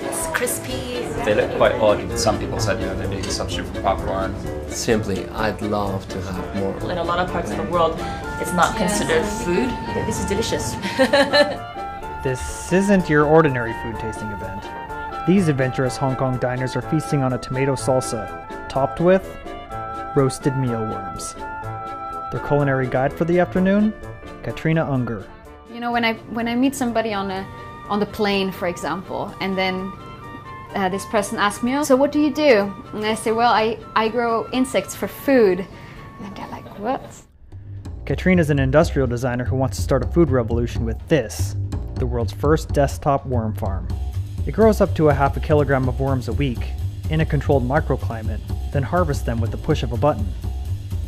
It's crispy. They look quite odd. Some people said, you know, they need a substitute for popcorn. Simply, I'd love to have more. In a lot of parts of the world, it's not considered food. This is delicious. This isn't your ordinary food tasting event. These adventurous Hong Kong diners are feasting on a tomato salsa, topped with roasted mealworms. Their culinary guide for the afternoon? Katrina Unger. You know, when I when I meet somebody on a on the plane, for example, and then uh, this person asks me, "Oh, "So what do you do?" And I say, "Well, I I grow insects for food." And they're like, "What?" Katrina's an industrial designer who wants to start a food revolution with this, the world's first desktop worm farm. It grows up to a half a kilogram of worms a week in a controlled microclimate, then harvests them with the push of a button.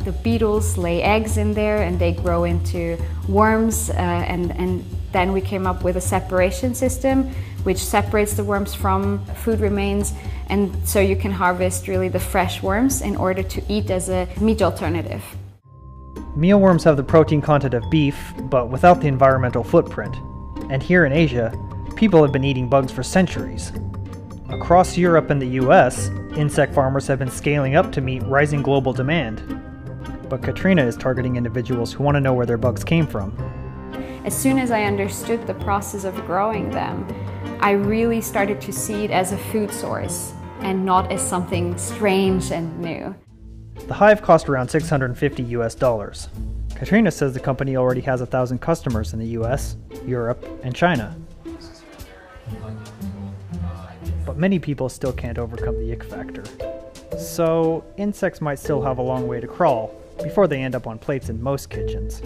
The beetles lay eggs in there, and they grow into worms, uh, and and then we came up with a separation system, which separates the worms from food remains, and so you can harvest really the fresh worms in order to eat as a meat alternative. Mealworms have the protein content of beef, but without the environmental footprint. And here in Asia, people have been eating bugs for centuries. Across Europe and the US, insect farmers have been scaling up to meet rising global demand. But Katrina is targeting individuals who want to know where their bugs came from. As soon as I understood the process of growing them, I really started to see it as a food source and not as something strange and new. The hive cost around 650 US dollars. Katrina says the company already has a thousand customers in the US, Europe, and China. But many people still can't overcome the ick factor. So, insects might still have a long way to crawl before they end up on plates in most kitchens.